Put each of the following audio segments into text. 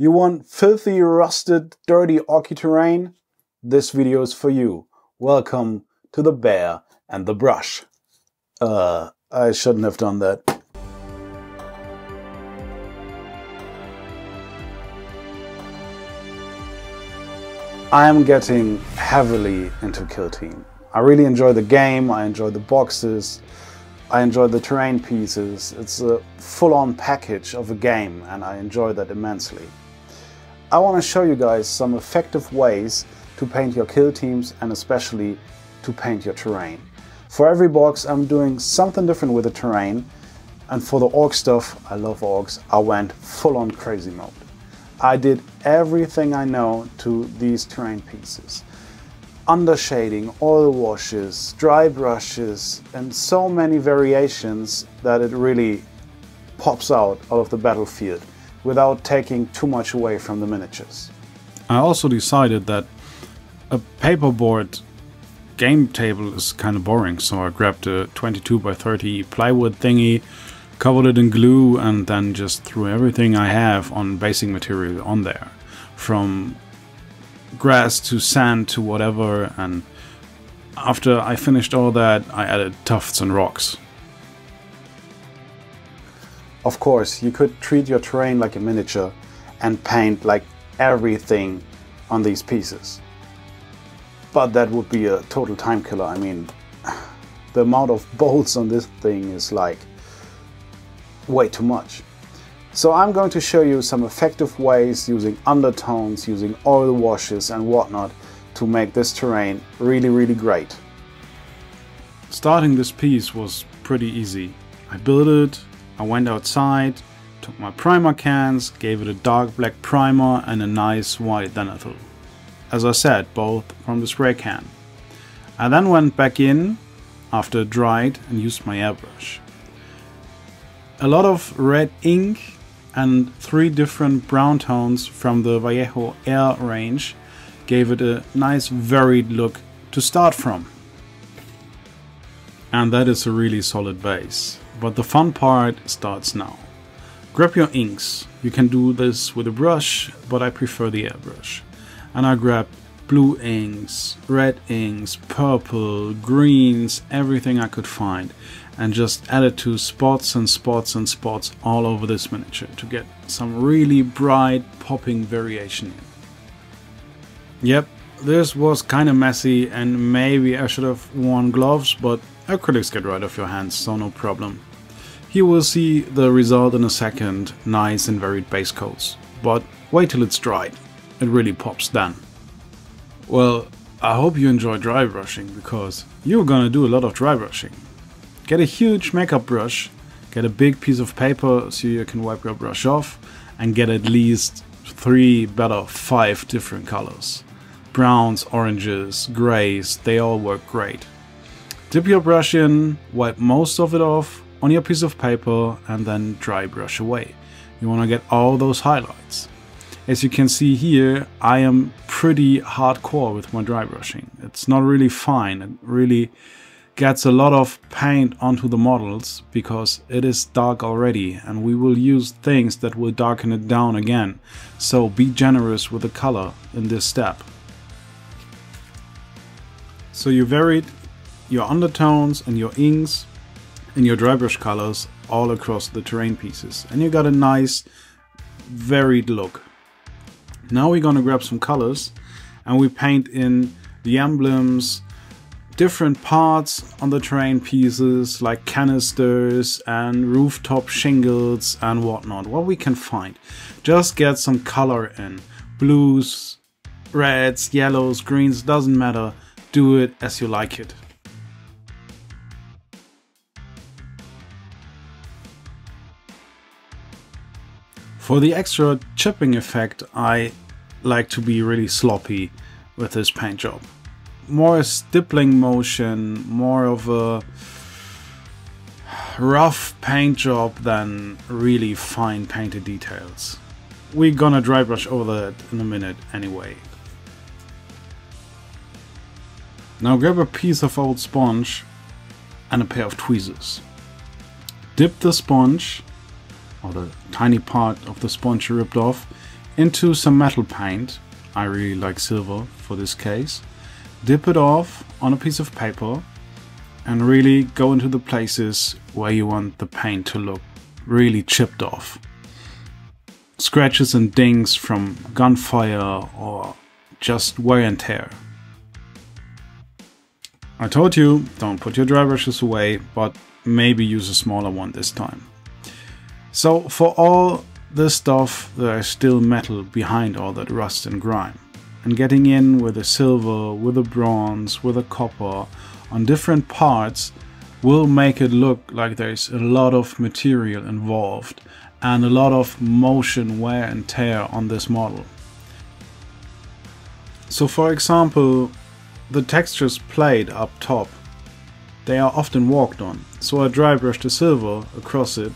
You want filthy, rusted, dirty, orky terrain? This video is for you. Welcome to the bear and the brush. Uh, I shouldn't have done that. I am getting heavily into Kill Team. I really enjoy the game, I enjoy the boxes, I enjoy the terrain pieces. It's a full-on package of a game and I enjoy that immensely. I want to show you guys some effective ways to paint your kill teams and especially to paint your terrain. For every box I'm doing something different with the terrain and for the ork stuff, I love orks, I went full-on crazy mode. I did everything I know to these terrain pieces. Undershading, oil washes, dry brushes, and so many variations that it really pops out of the battlefield without taking too much away from the miniatures. I also decided that a paperboard game table is kind of boring, so I grabbed a 22 by 30 plywood thingy covered it in glue and then just threw everything I have on basic material on there. From grass to sand to whatever and after I finished all that I added tufts and rocks. Of course, you could treat your terrain like a miniature and paint like everything on these pieces. But that would be a total time killer. I mean, the amount of bolts on this thing is like way too much. So I'm going to show you some effective ways using undertones, using oil washes and whatnot to make this terrain really, really great. Starting this piece was pretty easy. I built it, I went outside, took my primer cans, gave it a dark black primer and a nice white zenithal. As I said, both from the spray can. I then went back in after it dried and used my airbrush a lot of red ink and three different brown tones from the Vallejo Air range gave it a nice varied look to start from. And that is a really solid base. But the fun part starts now. Grab your inks. You can do this with a brush, but I prefer the airbrush. And I grab blue inks, red inks, purple, greens, everything I could find and just add it to spots and spots and spots all over this miniature to get some really bright popping variation. Yep, this was kinda messy and maybe I should have worn gloves, but acrylics get right off your hands, so no problem. You will see the result in a second, nice and varied base coats. But wait till it's dried, it really pops then. Well, I hope you enjoy dry brushing, because you're gonna do a lot of dry brushing. Get a huge makeup brush, get a big piece of paper so you can wipe your brush off, and get at least three, better five different colors. Browns, oranges, grays, they all work great. Dip your brush in, wipe most of it off on your piece of paper, and then dry brush away. You want to get all those highlights. As you can see here, I am pretty hardcore with my dry brushing. It's not really fine, it really gets a lot of paint onto the models because it is dark already and we will use things that will darken it down again. So be generous with the color in this step. So you varied your undertones and your inks and your dry brush colors all across the terrain pieces and you got a nice varied look. Now we're gonna grab some colors and we paint in the emblems, different parts on the terrain pieces like canisters and rooftop shingles and whatnot, what we can find. Just get some color in. Blues, reds, yellows, greens, doesn't matter. Do it as you like it. For the extra chipping effect, I like to be really sloppy with this paint job more stippling motion, more of a rough paint job than really fine painted details. We're gonna dry brush over that in a minute anyway. Now grab a piece of old sponge and a pair of tweezers. Dip the sponge, or the tiny part of the sponge you ripped off, into some metal paint. I really like silver for this case. Dip it off on a piece of paper and really go into the places where you want the paint to look really chipped off. Scratches and dings from gunfire or just wear and tear. I told you, don't put your dry brushes away, but maybe use a smaller one this time. So for all the stuff there is still metal behind all that rust and grime. And getting in with a silver, with a bronze, with a copper on different parts will make it look like there's a lot of material involved and a lot of motion wear and tear on this model. So for example, the textures played up top, they are often walked on, so I dry brush the silver across it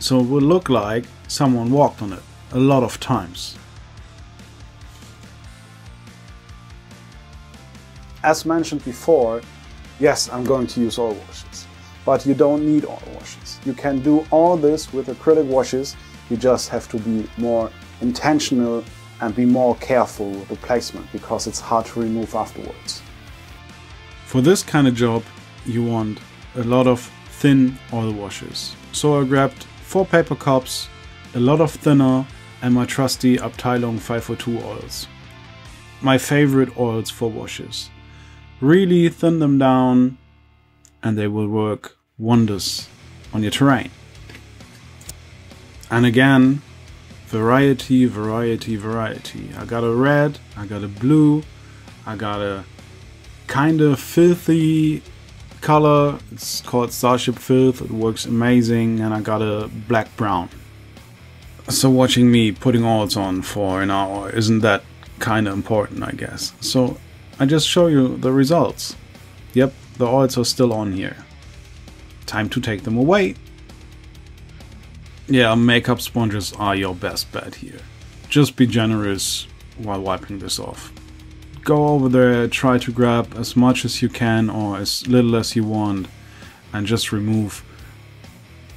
so it will look like someone walked on it a lot of times. As mentioned before, yes, I'm going to use oil washes, but you don't need oil washes. You can do all this with acrylic washes, you just have to be more intentional and be more careful with the placement because it's hard to remove afterwards. For this kind of job, you want a lot of thin oil washes. So I grabbed four paper cups, a lot of thinner, and my trusty Abteilung 502 oils. My favorite oils for washes. Really thin them down and they will work wonders on your terrain. And again, variety, variety, variety. I got a red, I got a blue, I got a kind of filthy color. It's called Starship Filth. It works amazing, and I got a black brown. So watching me putting oils on for an hour isn't that kind of important, I guess. So I just show you the results. Yep, the oils are still on here. Time to take them away. Yeah, makeup sponges are your best bet here. Just be generous while wiping this off. Go over there, try to grab as much as you can or as little as you want and just remove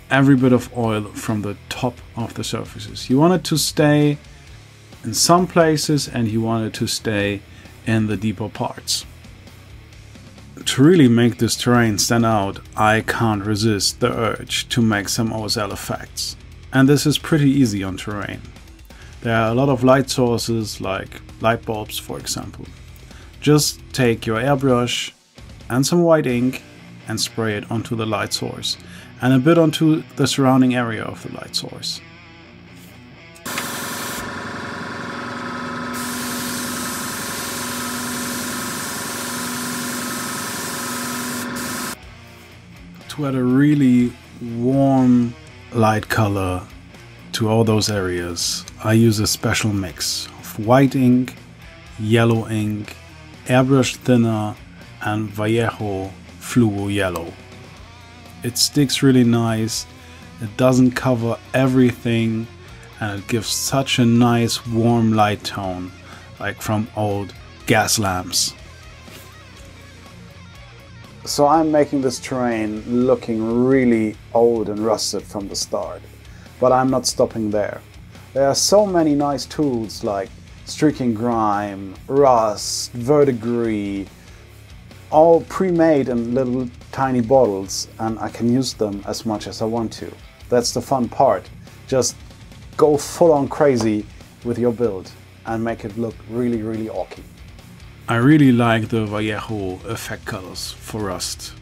every bit of oil from the top of the surfaces. You want it to stay in some places and you want it to stay in the deeper parts. To really make this terrain stand out, I can't resist the urge to make some OSL effects. And this is pretty easy on terrain. There are a lot of light sources like light bulbs for example. Just take your airbrush and some white ink and spray it onto the light source and a bit onto the surrounding area of the light source. To add a really warm light color to all those areas, I use a special mix of white ink, yellow ink, airbrush thinner and Vallejo Fluo Yellow. It sticks really nice, it doesn't cover everything and it gives such a nice warm light tone like from old gas lamps. So I'm making this terrain looking really old and rusted from the start. But I'm not stopping there. There are so many nice tools like streaking grime, rust, verdigris, all pre-made in little tiny bottles and I can use them as much as I want to. That's the fun part. Just go full on crazy with your build and make it look really, really orky. I really like the Vallejo effect colors for Rust.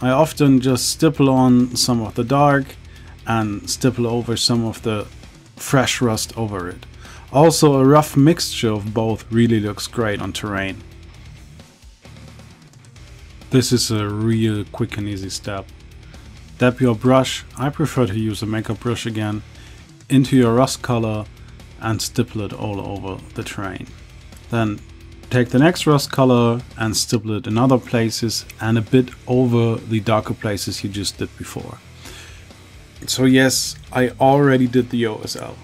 I often just stipple on some of the dark and stipple over some of the fresh rust over it. Also a rough mixture of both really looks great on terrain. This is a real quick and easy step. Dab your brush, I prefer to use a makeup brush again, into your rust color and stipple it all over the terrain. Then take the next rust color and stipple it in other places and a bit over the darker places you just did before. So yes, I already did the OSL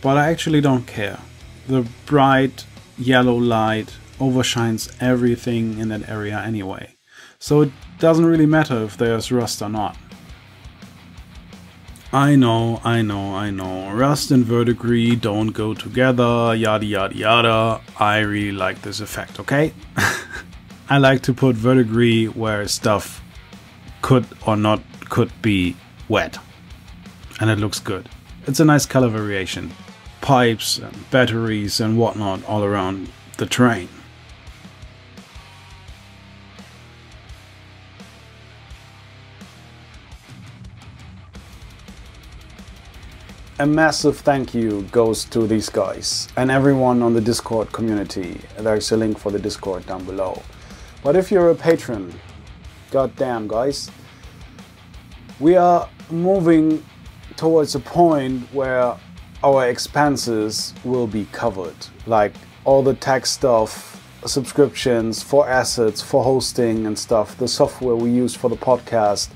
but I actually don't care. The bright yellow light overshines everything in that area anyway, so it doesn't really matter if there's rust or not. I know, I know, I know. Rust and verdigris don't go together, yada yada yada. I really like this effect, okay? I like to put verdigris where stuff could or not could be wet. And it looks good. It's a nice color variation. Pipes and batteries and whatnot all around the train. A massive thank you goes to these guys and everyone on the Discord community. There's a link for the Discord down below. But if you're a patron, goddamn guys, we are moving towards a point where our expenses will be covered. Like all the tech stuff, subscriptions for assets, for hosting and stuff, the software we use for the podcast,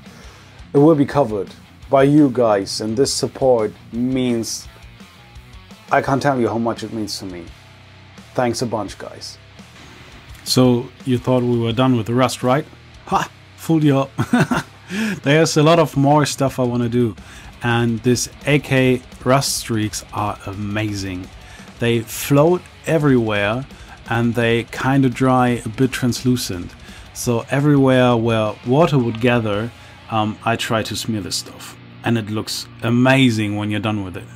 it will be covered by you guys, and this support means I can't tell you how much it means to me. Thanks a bunch, guys. So, you thought we were done with the Rust, right? Ha! Fooled you up. There's a lot of more stuff I want to do, and this AK Rust streaks are amazing. They float everywhere and they kind of dry a bit translucent. So, everywhere where water would gather, um, I try to smear this stuff and it looks amazing when you're done with it.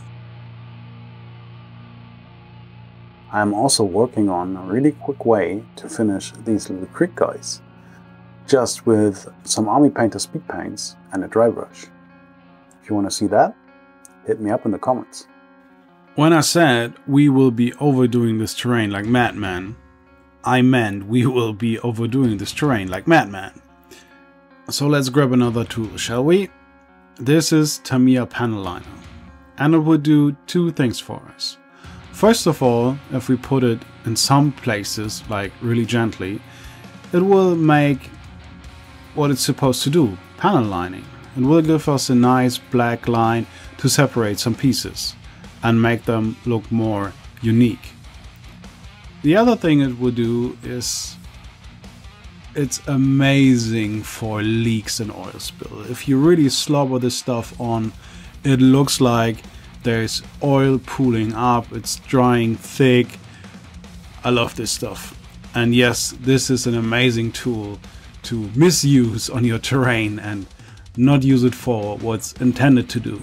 I'm also working on a really quick way to finish these little Krieg guys, just with some Army Painter speed paints and a dry brush. You want to see that, hit me up in the comments. When I said we will be overdoing this terrain like madman, I meant we will be overdoing this terrain like madman. So let's grab another tool, shall we? This is Tamiya panel liner and it will do two things for us. First of all, if we put it in some places, like really gently, it will make what it's supposed to do, panel lining. It will give us a nice black line to separate some pieces and make them look more unique. The other thing it will do is it's amazing for leaks and oil spill. If you really slobber this stuff on, it looks like there's oil pooling up, it's drying thick. I love this stuff. And yes, this is an amazing tool to misuse on your terrain and not use it for what's intended to do.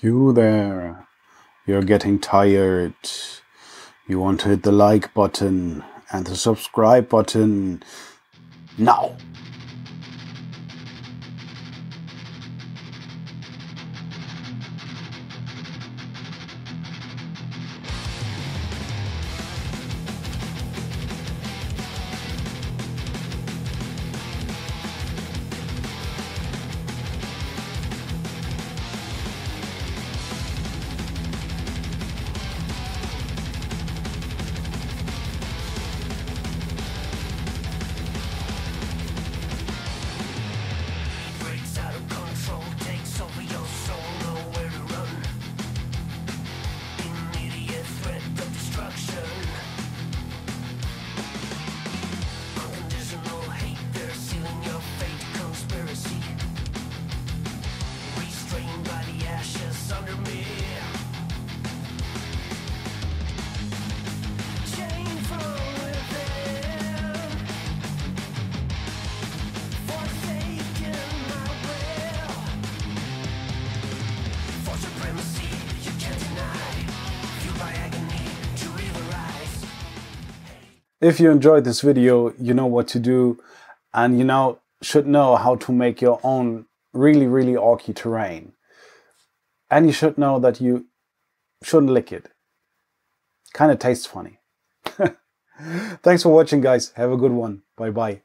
You there, you're getting tired. You want to hit the like button and the subscribe button now. If you enjoyed this video, you know what to do and you now should know how to make your own really, really orky terrain. And you should know that you shouldn't lick it. Kind of tastes funny. Thanks for watching, guys. Have a good one. Bye bye.